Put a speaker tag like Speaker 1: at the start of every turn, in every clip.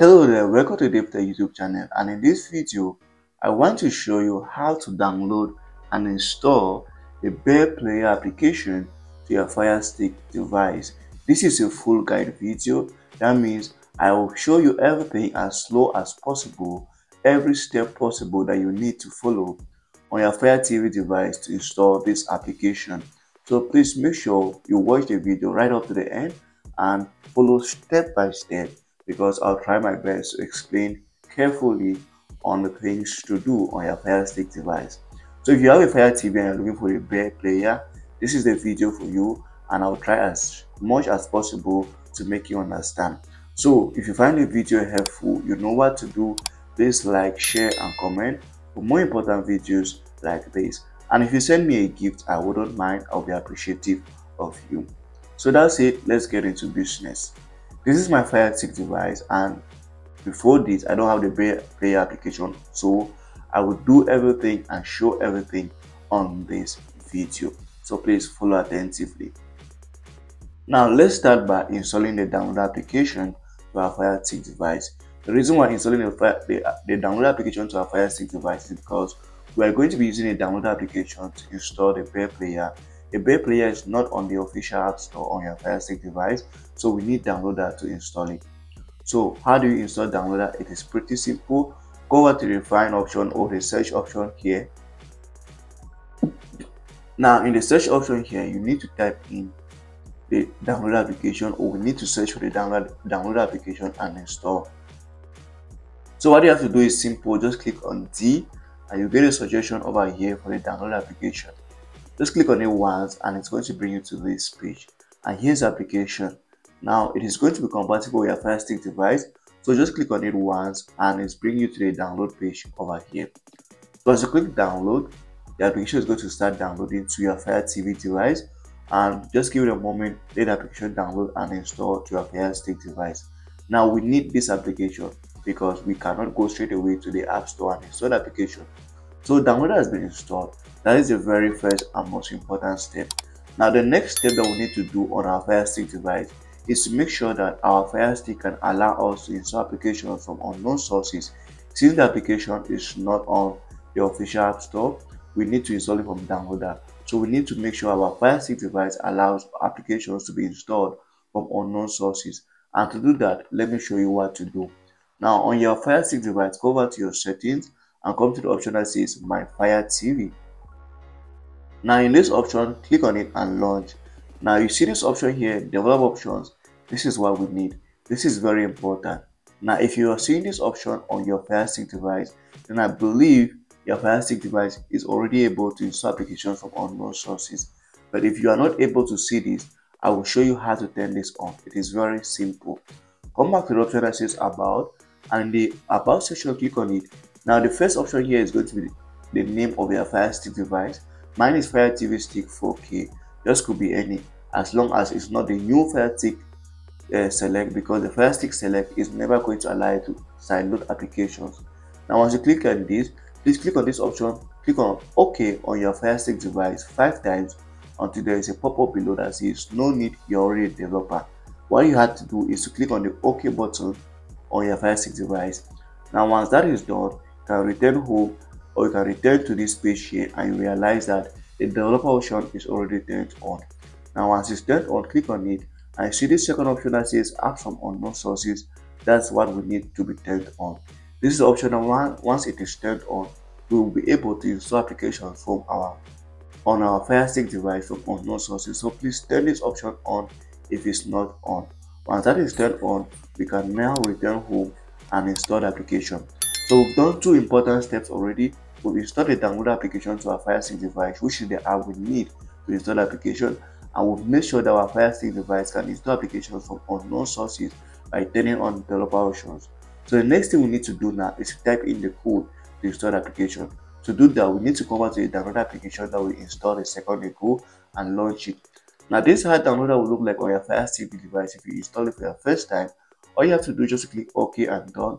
Speaker 1: Hello there, welcome to the YouTube channel and in this video I want to show you how to download and install a Bear Player application to your Fire Stick device. This is a full guide video that means I will show you everything as slow as possible, every step possible that you need to follow on your Fire TV device to install this application. So please make sure you watch the video right up to the end and follow step by step because I'll try my best to explain carefully on the things to do on your Fire Stick device. So if you have a Fire TV and you're looking for a Bear player, this is the video for you and I'll try as much as possible to make you understand. So if you find the video helpful, you know what to do. Please like, share and comment for more important videos like this. And if you send me a gift, I wouldn't mind. I'll be appreciative of you. So that's it. Let's get into business. This is my Fire Stick device and before this, I don't have the Player application. So I will do everything and show everything on this video. So please follow attentively. Now let's start by installing the download application to our Fire Stick device. The reason why installing the, the, the download application to our Fire Stick device is because we are going to be using a download application to install the Bear Player. The Bear Player is not on the official App Store on your Fire Stick device, so we need Downloader to install it. So how do you install Downloader? It is pretty simple. Go over to the option or the Search option here. Now in the Search option here, you need to type in the download application or we need to search for the download download application and install. So what you have to do is simple, just click on D and you get a suggestion over here for the download application. Just click on it once and it's going to bring you to this page. And here's the application. Now it is going to be compatible with your Fire Stick device. So just click on it once and it's bringing you to the download page over here. So as you click download, the application is going to start downloading to your Fire TV device and just give it a moment, let the application download and install to your Fire Stick device. Now we need this application because we cannot go straight away to the App Store and install the application. So downloader has been installed. That is the very first and most important step. Now the next step that we need to do on our Fire Stick device is to make sure that our Fire Stick can allow us to install applications from unknown sources. Since the application is not on the official App Store, we need to install it from downloader. So we need to make sure our Fire Stick device allows applications to be installed from unknown sources. And to do that, let me show you what to do. Now on your Fire Stick device, go over to your settings and come to the option that says My Fire TV. Now in this option, click on it and launch. Now you see this option here, develop options. This is what we need. This is very important. Now if you are seeing this option on your Fire Stick device, then I believe your Fire Stick device is already able to install applications from unknown sources. But if you are not able to see this, I will show you how to turn this on. It is very simple. Come back to the option that says about and in the about section click on it. Now the first option here is going to be the name of your Fire Stick device Mine is Fire TV Stick 4K. Just could be any, as long as it's not the new Fire Stick uh, Select, because the Fire Stick Select is never going to allow you to sideload applications. Now, once you click on this, please click on this option. Click on OK on your Fire Stick device five times until there is a pop-up below that says no need you're already a developer what you have to do is to click on the ok button on your fire stick device now once that is done can return home or you can return to this page here and you realize that the developer option is already turned on. Now once it's turned on, click on it and see this second option that says apps from unknown sources. That's what we need to be turned on. This is option that one, once it is turned on, we will be able to install applications from our on our Fire Stick device from unknown sources. So please turn this option on if it's not on. Once that is turned on, we can now return home and install the application. So we've done two important steps already. We've installed the download application to our Fire Stick device, which is the app we need to install the application. And we've made sure that our Fire Stick device can install applications from unknown sources by turning on developer options. So the next thing we need to do now is to type in the code to install the application. To do that, we need to come back to the download application that we installed a second ago and launch it. Now this is how downloader will look like on your Fire Stick device if you install it for your first time. All you have to do is just click OK and done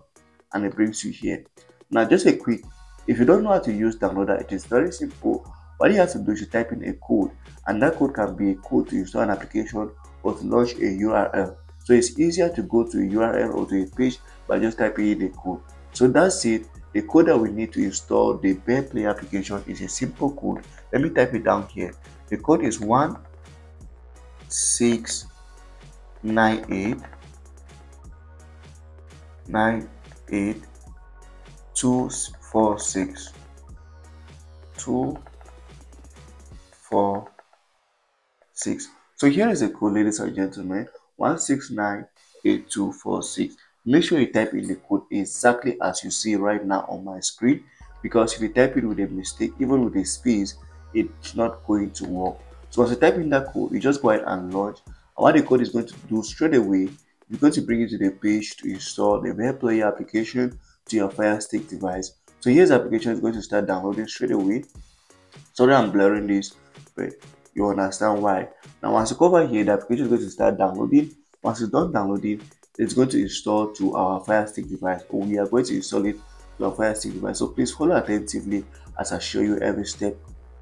Speaker 1: and it brings you here. Now just a quick, if you don't know how to use downloader, it is very simple. What you have to do is type in a code and that code can be a code to install an application or to launch a URL. So it's easier to go to a URL or to a page by just typing in the code. So that's it. The code that we need to install the Bear Player application is a simple code. Let me type it down here. The code is 1698 98 246 246. So here is the code, ladies and gentlemen 1698246. Make sure you type in the code exactly as you see right now on my screen because if you type it with a mistake, even with a space, it's not going to work. So as you type in that code, you just go ahead and launch. And what the code is going to do straight away, it's going to bring you to the page to install the Bear Player application to your Fire Stick device. So here's the application is going to start downloading straight away. Sorry I'm blurring this, but you understand why. Now once you cover here, the application is going to start downloading. Once it's done downloading, it's going to install to our Fire Stick device or we are going to install it to our Fire Stick device. So please follow attentively as I show you every step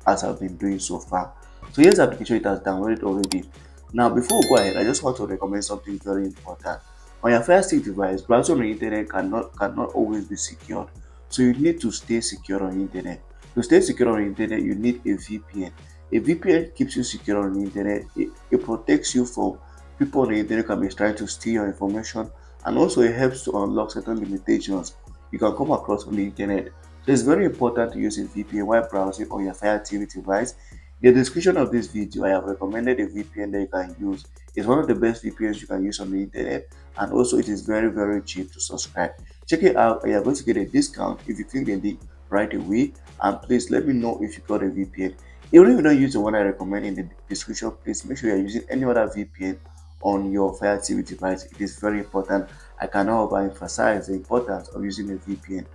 Speaker 1: as I've been doing so far. So here's the application it has downloaded already. Now before we go ahead, I just want to recommend something very important. On your Fire Stick device, browsing on the internet cannot cannot always be secured. So you need to stay secure on the internet. To stay secure on the internet, you need a VPN. A VPN keeps you secure on the internet. It, it protects you from people on the internet can be trying to steal your information and also it helps to unlock certain limitations you can come across on the internet. So it's very important to use a VPN while browsing on your Fire TV device. The description of this video, I have recommended a VPN that you can use. It's one of the best VPNs you can use on the internet and also it is very very cheap to subscribe. Check it out you're going to get a discount if you click the link right away and please let me know if you got a VPN. Even if you don't use the one I recommend in the description, please make sure you're using any other VPN on your Fire TV device. It is very important. I cannot overemphasize the importance of using a VPN.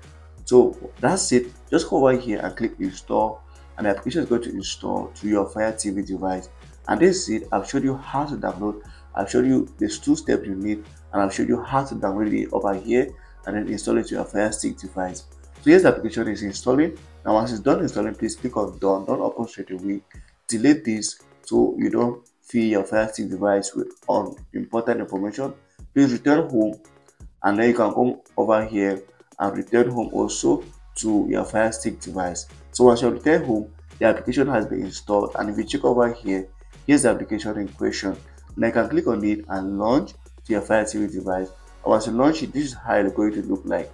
Speaker 1: So that's it. Just go over here and click install, and the application is going to install to your Fire TV device. And this is it. I've showed you how to download. I've showed you these two steps you need, and I've showed you how to download it over here and then install it to your Fire Stick device. So here's the application is installing. Now once it's done installing, please click on done. Don't open straight away. Delete this so you don't fill your Fire Stick device with on important information. Please return home and then you can come over here and return home also to your Fire Stick device. So once you return home, the application has been installed and if you check over here, here's the application in question. Now you can click on it and launch to your Fire TV device. And once you launch it, this is how it's going to look like.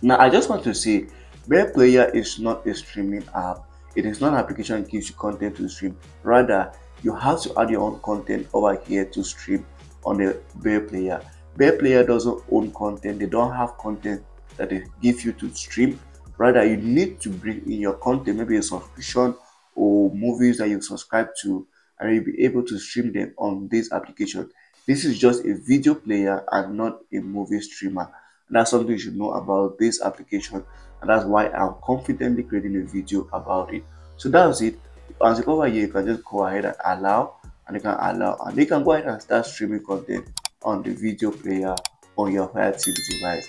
Speaker 1: Now I just want to say, Bear Player is not a streaming app. It is not an application that gives you content to stream. Rather, you have to add your own content over here to stream on the Bear Player. Bear Player doesn't own content, they don't have content that they give you to stream. Rather, you need to bring in your content, maybe a subscription or movies that you subscribe to, and you'll be able to stream them on this application. This is just a video player and not a movie streamer. And that's something you should know about this application, and that's why I'm confidently creating a video about it. So that's it as you over here you can just go ahead and allow and you can allow and you can go ahead and start streaming content on the video player on your Fire TV device